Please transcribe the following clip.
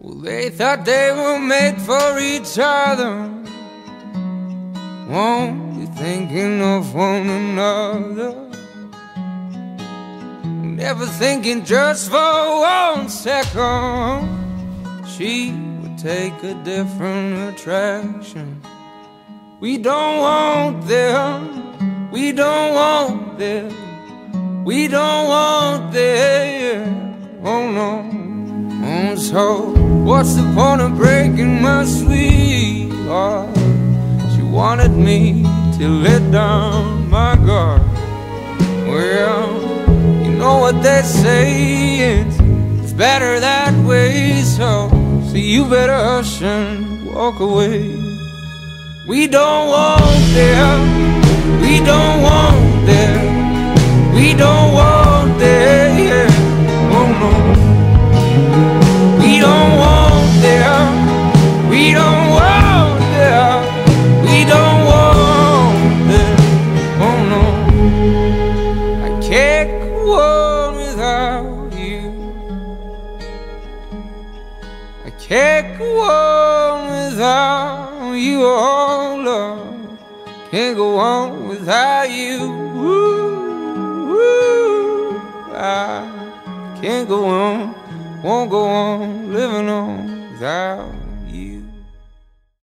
Well, they thought they were made for each other. Won't be thinking of one another. Never thinking just for one second. She would take a different attraction. We don't want them. We don't want them. We don't want them. Oh no. Oh, so what's the point of breaking my sweetheart? She wanted me to let down my guard. Well, you know what they say, it's, better that way. So, so you better hush and walk away. We don't want them, we don't want on without you. I can't go on without you, oh love. Can't go on without you. Ooh, ooh, I can't go on won't go on living on without